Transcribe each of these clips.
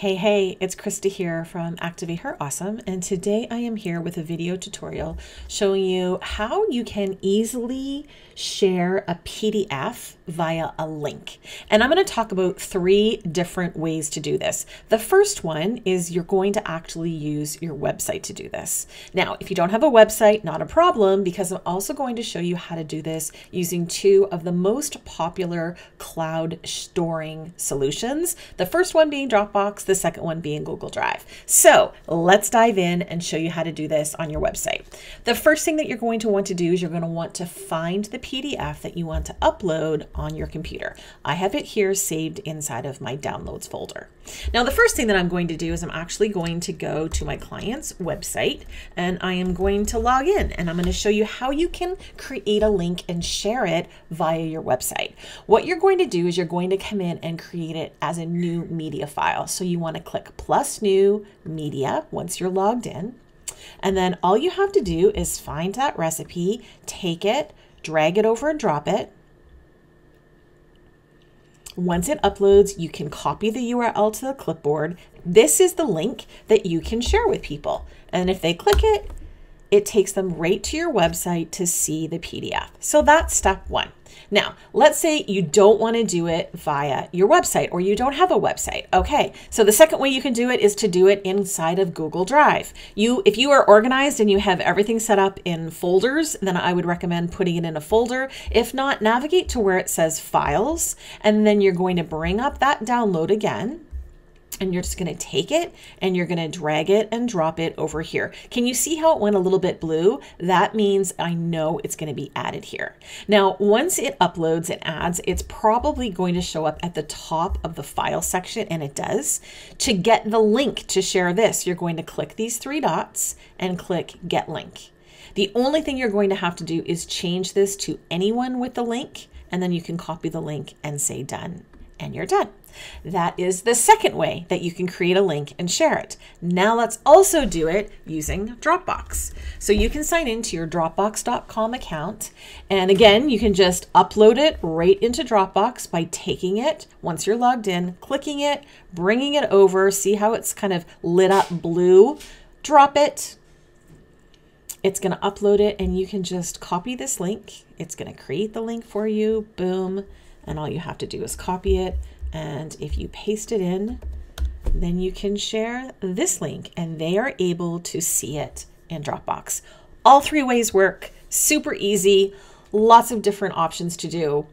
Hey, hey, it's Krista here from Activate Her Awesome, and today I am here with a video tutorial showing you how you can easily share a PDF via a link. And I'm going to talk about three different ways to do this. The first one is you're going to actually use your website to do this. Now, if you don't have a website, not a problem, because I'm also going to show you how to do this using two of the most popular cloud storing solutions. The first one being Dropbox, the second one being Google Drive. So let's dive in and show you how to do this on your website. The first thing that you're going to want to do is you're going to want to find the PDF that you want to upload on your computer. I have it here saved inside of my downloads folder. Now, the first thing that I'm going to do is I'm actually going to go to my client's website and I am going to log in and I'm going to show you how you can create a link and share it via your website. What you're going to do is you're going to come in and create it as a new media file. So you want to click plus new media once you're logged in. And then all you have to do is find that recipe, take it, drag it over and drop it. Once it uploads, you can copy the URL to the clipboard. This is the link that you can share with people. And if they click it, it takes them right to your website to see the PDF. So that's step one. Now, let's say you don't want to do it via your website or you don't have a website. Okay, so the second way you can do it is to do it inside of Google Drive. You, if you are organized and you have everything set up in folders, then I would recommend putting it in a folder. If not, navigate to where it says files, and then you're going to bring up that download again and you're just going to take it and you're going to drag it and drop it over here. Can you see how it went a little bit blue? That means I know it's going to be added here. Now, once it uploads and adds, it's probably going to show up at the top of the file section, and it does. To get the link to share this, you're going to click these three dots and click Get Link. The only thing you're going to have to do is change this to anyone with the link, and then you can copy the link and say done and you're done. That is the second way that you can create a link and share it. Now let's also do it using Dropbox. So you can sign into your Dropbox.com account. And again, you can just upload it right into Dropbox by taking it once you're logged in, clicking it, bringing it over. See how it's kind of lit up blue? Drop it. It's going to upload it and you can just copy this link. It's going to create the link for you. Boom and all you have to do is copy it. And if you paste it in, then you can share this link and they are able to see it in Dropbox. All three ways work, super easy, lots of different options to do.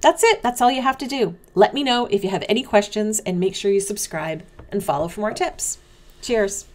That's it, that's all you have to do. Let me know if you have any questions and make sure you subscribe and follow for more tips. Cheers.